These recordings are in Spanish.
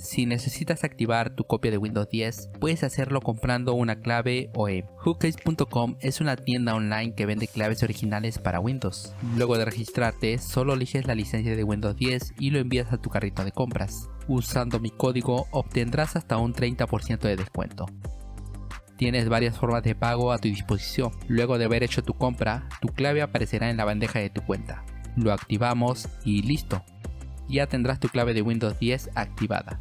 Si necesitas activar tu copia de Windows 10, puedes hacerlo comprando una clave OEM. Hookcase.com es una tienda online que vende claves originales para Windows. Luego de registrarte, solo eliges la licencia de Windows 10 y lo envías a tu carrito de compras. Usando mi código obtendrás hasta un 30% de descuento. Tienes varias formas de pago a tu disposición. Luego de haber hecho tu compra, tu clave aparecerá en la bandeja de tu cuenta. Lo activamos y listo. Ya tendrás tu clave de Windows 10 activada.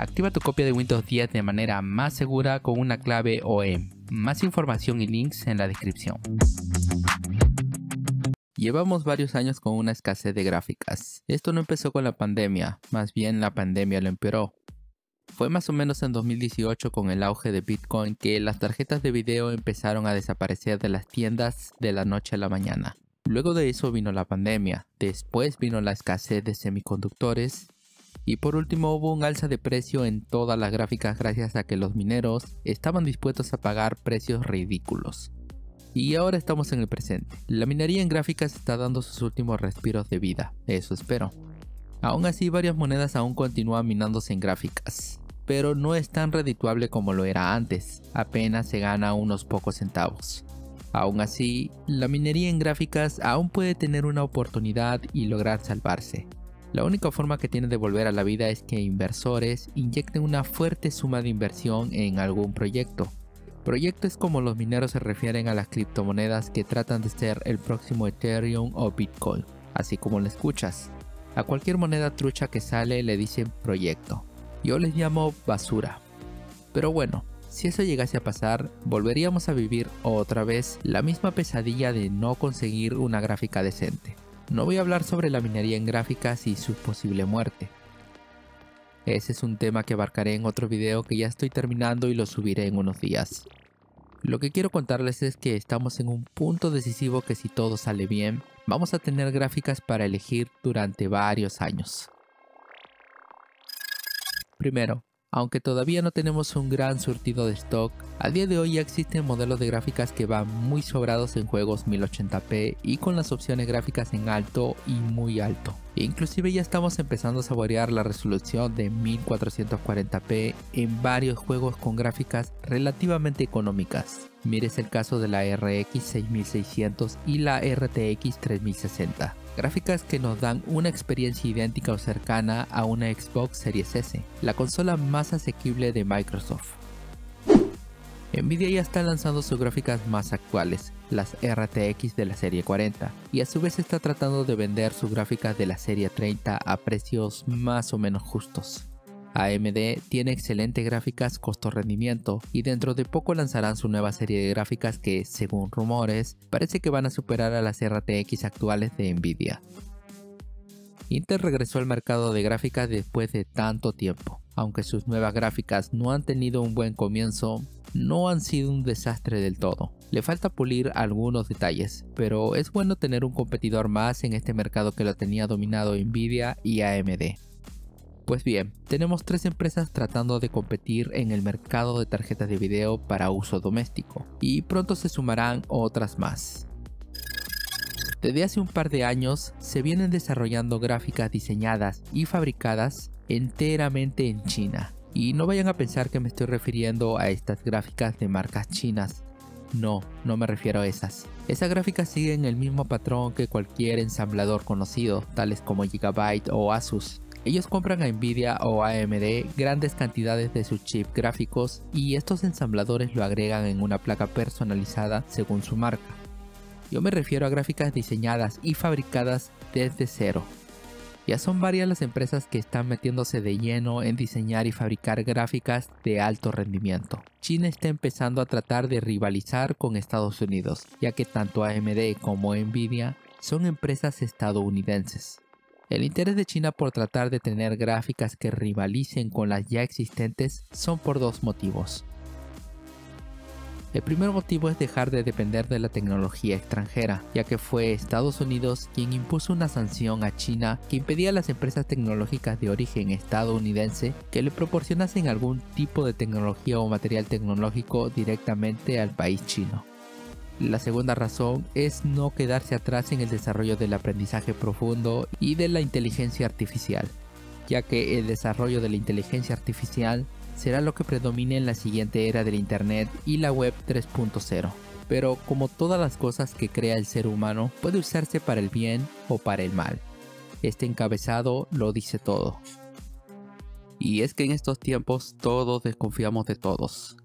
Activa tu copia de Windows 10 de manera más segura con una clave OEM. Más información y links en la descripción. Llevamos varios años con una escasez de gráficas. Esto no empezó con la pandemia, más bien la pandemia lo empeoró. Fue más o menos en 2018 con el auge de Bitcoin que las tarjetas de video empezaron a desaparecer de las tiendas de la noche a la mañana. Luego de eso vino la pandemia, después vino la escasez de semiconductores y por último hubo un alza de precio en todas las gráficas gracias a que los mineros estaban dispuestos a pagar precios ridículos. Y ahora estamos en el presente. La minería en gráficas está dando sus últimos respiros de vida, eso espero. Aún así varias monedas aún continúan minándose en gráficas, pero no es tan redituable como lo era antes, apenas se gana unos pocos centavos. Aún así, la minería en gráficas aún puede tener una oportunidad y lograr salvarse. La única forma que tiene de volver a la vida es que inversores inyecten una fuerte suma de inversión en algún proyecto. Proyecto es como los mineros se refieren a las criptomonedas que tratan de ser el próximo Ethereum o Bitcoin, así como lo escuchas. A cualquier moneda trucha que sale le dicen proyecto. Yo les llamo basura. Pero bueno, si eso llegase a pasar, volveríamos a vivir otra vez la misma pesadilla de no conseguir una gráfica decente. No voy a hablar sobre la minería en gráficas y su posible muerte. Ese es un tema que abarcaré en otro video que ya estoy terminando y lo subiré en unos días. Lo que quiero contarles es que estamos en un punto decisivo que si todo sale bien, vamos a tener gráficas para elegir durante varios años. Primero, aunque todavía no tenemos un gran surtido de stock, a día de hoy ya existen modelos de gráficas que van muy sobrados en juegos 1080p y con las opciones gráficas en alto y muy alto. Inclusive ya estamos empezando a saborear la resolución de 1440p en varios juegos con gráficas relativamente económicas. Mires el caso de la RX 6600 y la RTX 3060 gráficas que nos dan una experiencia idéntica o cercana a una Xbox Series S, la consola más asequible de Microsoft. Nvidia ya está lanzando sus gráficas más actuales, las RTX de la serie 40, y a su vez está tratando de vender sus gráficas de la serie 30 a precios más o menos justos. AMD tiene excelentes gráficas costo-rendimiento y dentro de poco lanzarán su nueva serie de gráficas que, según rumores, parece que van a superar a las RTX actuales de Nvidia. Intel regresó al mercado de gráficas después de tanto tiempo. Aunque sus nuevas gráficas no han tenido un buen comienzo, no han sido un desastre del todo. Le falta pulir algunos detalles, pero es bueno tener un competidor más en este mercado que lo tenía dominado Nvidia y AMD. Pues bien, tenemos tres empresas tratando de competir en el mercado de tarjetas de video para uso doméstico y pronto se sumarán otras más. Desde hace un par de años se vienen desarrollando gráficas diseñadas y fabricadas enteramente en China. Y no vayan a pensar que me estoy refiriendo a estas gráficas de marcas chinas. No, no me refiero a esas. Esas gráficas siguen el mismo patrón que cualquier ensamblador conocido, tales como Gigabyte o Asus. Ellos compran a Nvidia o AMD grandes cantidades de sus chips gráficos y estos ensambladores lo agregan en una placa personalizada según su marca. Yo me refiero a gráficas diseñadas y fabricadas desde cero. Ya son varias las empresas que están metiéndose de lleno en diseñar y fabricar gráficas de alto rendimiento. China está empezando a tratar de rivalizar con Estados Unidos, ya que tanto AMD como Nvidia son empresas estadounidenses. El interés de China por tratar de tener gráficas que rivalicen con las ya existentes son por dos motivos. El primer motivo es dejar de depender de la tecnología extranjera, ya que fue Estados Unidos quien impuso una sanción a China que impedía a las empresas tecnológicas de origen estadounidense que le proporcionasen algún tipo de tecnología o material tecnológico directamente al país chino. La segunda razón es no quedarse atrás en el desarrollo del aprendizaje profundo y de la inteligencia artificial. ya que el desarrollo de la inteligencia artificial será lo que predomine en la siguiente era del Internet y la Web 3.0. Pero como todas las cosas que crea el ser humano, puede usarse para el bien o para el mal. Este encabezado lo dice todo. Y es que en estos tiempos todos desconfiamos de todos.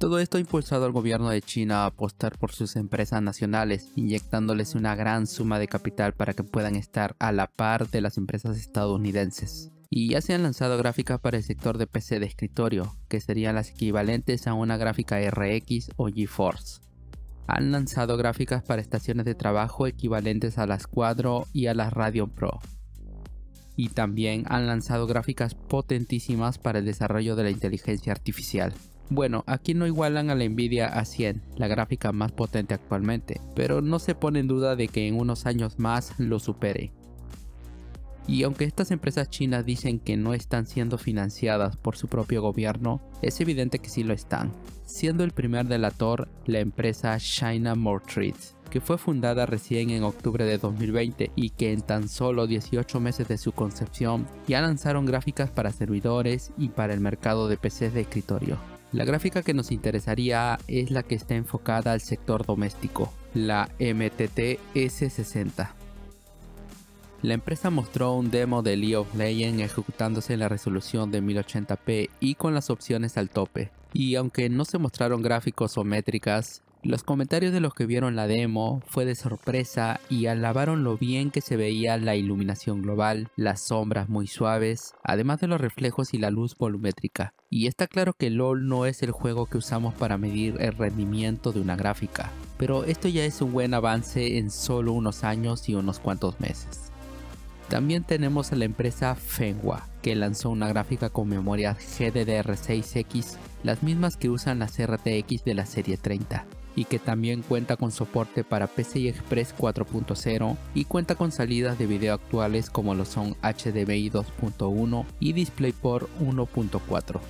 Todo esto ha impulsado al gobierno de China a apostar por sus empresas nacionales, inyectándoles una gran suma de capital para que puedan estar a la par de las empresas estadounidenses. Y ya se han lanzado gráficas para el sector de PC de escritorio, que serían las equivalentes a una gráfica RX o GeForce. Han lanzado gráficas para estaciones de trabajo equivalentes a las Quadro y a las Radeon Pro. Y también han lanzado gráficas potentísimas para el desarrollo de la inteligencia artificial. Bueno, aquí no igualan a la Nvidia A100, la gráfica más potente actualmente, pero no se pone en duda de que en unos años más lo supere. Y aunque estas empresas chinas dicen que no están siendo financiadas por su propio gobierno, es evidente que sí lo están, siendo el primer delator la empresa China Treats, que fue fundada recién en octubre de 2020 y que en tan solo 18 meses de su concepción ya lanzaron gráficas para servidores y para el mercado de PCs de escritorio. La gráfica que nos interesaría es la que está enfocada al sector doméstico, la MTT S60. La empresa mostró un demo de League of Legends ejecutándose en la resolución de 1080p y con las opciones al tope. Y aunque no se mostraron gráficos o métricas, los comentarios de los que vieron la demo fue de sorpresa y alabaron lo bien que se veía la iluminación global, las sombras muy suaves, además de los reflejos y la luz volumétrica. Y está claro que LOL no es el juego que usamos para medir el rendimiento de una gráfica, pero esto ya es un buen avance en solo unos años y unos cuantos meses. También tenemos a la empresa Fenwa, que lanzó una gráfica con memoria GDDR6X, las mismas que usan las RTX de la serie 30 y que también cuenta con soporte para PCI Express 4.0 y cuenta con salidas de video actuales como lo son HDMI 2.1 y DisplayPort 1.4.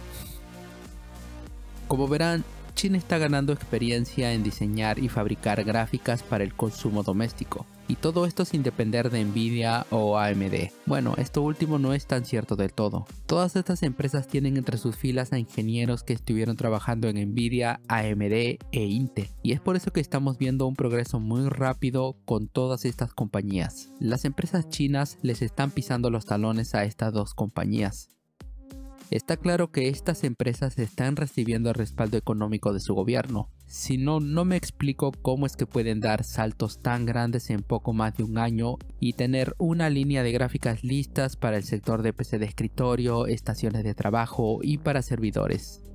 Como verán, China está ganando experiencia en diseñar y fabricar gráficas para el consumo doméstico, y todo esto sin depender de Nvidia o AMD. Bueno, esto último no es tan cierto del todo. Todas estas empresas tienen entre sus filas a ingenieros que estuvieron trabajando en Nvidia, AMD e Intel, y es por eso que estamos viendo un progreso muy rápido con todas estas compañías. Las empresas chinas les están pisando los talones a estas dos compañías. Está claro que estas empresas están recibiendo el respaldo económico de su gobierno. Si no, no me explico cómo es que pueden dar saltos tan grandes en poco más de un año y tener una línea de gráficas listas para el sector de PC de escritorio, estaciones de trabajo y para servidores.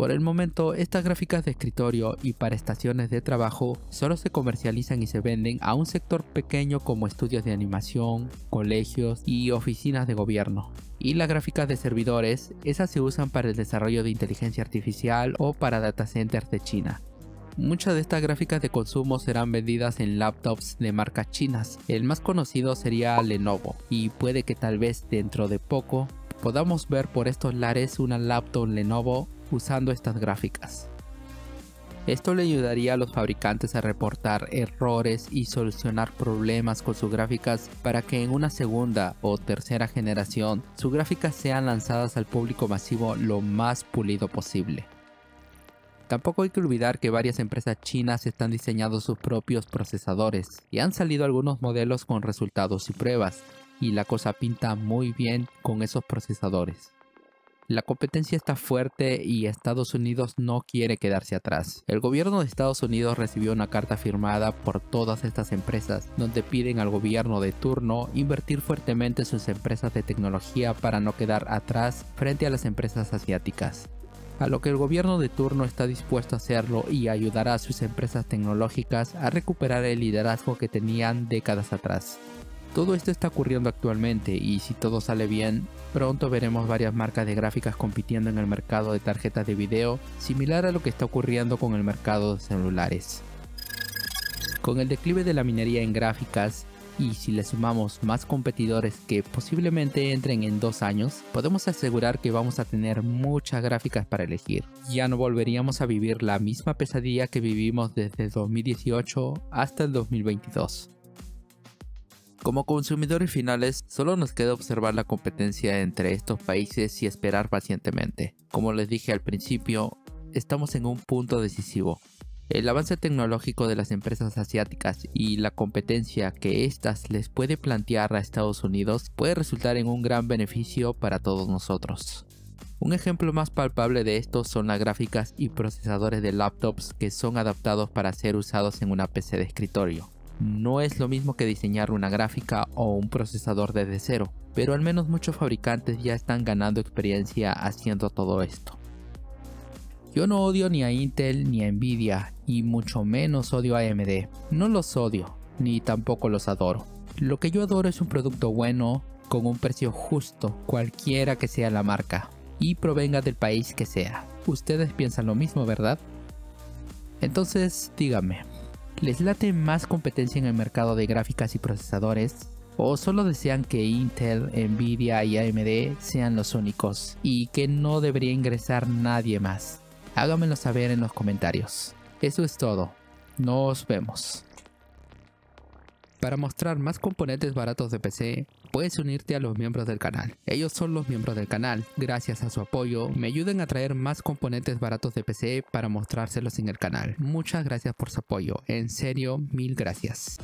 Por el momento, estas gráficas de escritorio y para estaciones de trabajo solo se comercializan y se venden a un sector pequeño como estudios de animación, colegios y oficinas de gobierno. Y las gráficas de servidores, esas se usan para el desarrollo de inteligencia artificial o para data centers de China. Muchas de estas gráficas de consumo serán vendidas en laptops de marcas chinas. El más conocido sería Lenovo y puede que tal vez dentro de poco podamos ver por estos lares una laptop Lenovo usando estas gráficas. Esto le ayudaría a los fabricantes a reportar errores y solucionar problemas con sus gráficas para que en una segunda o tercera generación sus gráficas sean lanzadas al público masivo lo más pulido posible. Tampoco hay que olvidar que varias empresas chinas están diseñando sus propios procesadores y han salido algunos modelos con resultados y pruebas, y la cosa pinta muy bien con esos procesadores. La competencia está fuerte y Estados Unidos no quiere quedarse atrás. El gobierno de Estados Unidos recibió una carta firmada por todas estas empresas donde piden al gobierno de turno invertir fuertemente en sus empresas de tecnología para no quedar atrás frente a las empresas asiáticas a lo que el gobierno de turno está dispuesto a hacerlo y ayudará a sus empresas tecnológicas a recuperar el liderazgo que tenían décadas atrás. Todo esto está ocurriendo actualmente y si todo sale bien, pronto veremos varias marcas de gráficas compitiendo en el mercado de tarjetas de video, similar a lo que está ocurriendo con el mercado de celulares. Con el declive de la minería en gráficas, y si le sumamos más competidores que posiblemente entren en dos años, podemos asegurar que vamos a tener muchas gráficas para elegir. Ya no volveríamos a vivir la misma pesadilla que vivimos desde 2018 hasta el 2022. Como consumidores finales, solo nos queda observar la competencia entre estos países y esperar pacientemente. Como les dije al principio, estamos en un punto decisivo. El avance tecnológico de las empresas asiáticas y la competencia que éstas les puede plantear a Estados Unidos puede resultar en un gran beneficio para todos nosotros. Un ejemplo más palpable de esto son las gráficas y procesadores de laptops que son adaptados para ser usados en una PC de escritorio. No es lo mismo que diseñar una gráfica o un procesador desde cero, pero al menos muchos fabricantes ya están ganando experiencia haciendo todo esto. Yo no odio ni a Intel ni a Nvidia, y mucho menos odio a AMD. No los odio, ni tampoco los adoro. Lo que yo adoro es un producto bueno, con un precio justo, cualquiera que sea la marca, y provenga del país que sea. Ustedes piensan lo mismo, ¿verdad? Entonces, dígame, ¿Les late más competencia en el mercado de gráficas y procesadores? ¿O solo desean que Intel, Nvidia y AMD sean los únicos y que no debería ingresar nadie más? Háganmelo saber en los comentarios. Eso es todo. Nos vemos. Para mostrar más componentes baratos de PC, puedes unirte a los miembros del canal. Ellos son los miembros del canal. Gracias a su apoyo, me ayudan a traer más componentes baratos de PC para mostrárselos en el canal. Muchas gracias por su apoyo. En serio, mil gracias.